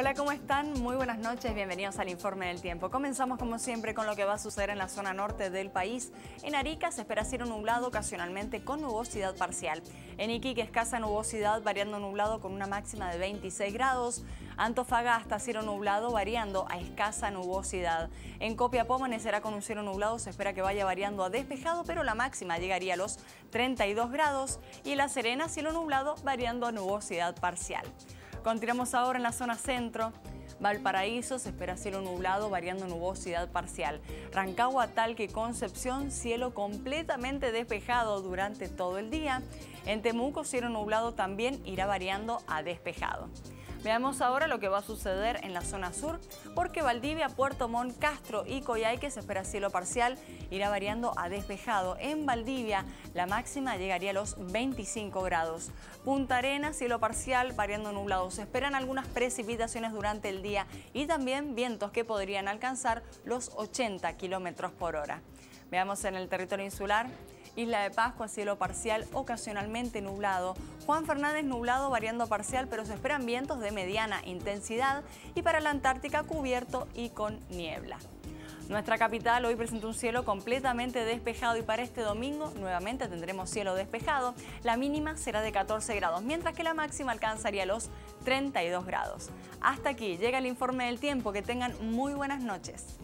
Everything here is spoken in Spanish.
Hola, ¿cómo están? Muy buenas noches, bienvenidos al Informe del Tiempo. Comenzamos como siempre con lo que va a suceder en la zona norte del país. En Arica se espera cielo nublado ocasionalmente con nubosidad parcial. En Iquique escasa nubosidad variando nublado con una máxima de 26 grados. Antofagasta cielo nublado variando a escasa nubosidad. En Copiapó amanecerá con un cielo nublado, se espera que vaya variando a despejado, pero la máxima llegaría a los 32 grados. Y en La Serena cielo nublado variando a nubosidad parcial. Continuamos ahora en la zona centro. Valparaíso se espera cielo nublado variando nubosidad parcial. Rancagua, Talque y Concepción cielo completamente despejado durante todo el día. En Temuco cielo nublado también irá variando a despejado. Veamos ahora lo que va a suceder en la zona sur, porque Valdivia, Puerto Montt, Castro y Coyhaique se espera cielo parcial, irá variando a despejado. En Valdivia la máxima llegaría a los 25 grados. Punta Arenas, cielo parcial, variando nublado. Se esperan algunas precipitaciones durante el día y también vientos que podrían alcanzar los 80 kilómetros por hora. Veamos en el territorio insular. Isla de Pascua, cielo parcial, ocasionalmente nublado. Juan Fernández nublado, variando parcial, pero se esperan vientos de mediana intensidad. Y para la Antártica, cubierto y con niebla. Nuestra capital hoy presenta un cielo completamente despejado y para este domingo nuevamente tendremos cielo despejado. La mínima será de 14 grados, mientras que la máxima alcanzaría los 32 grados. Hasta aquí llega el informe del tiempo. Que tengan muy buenas noches.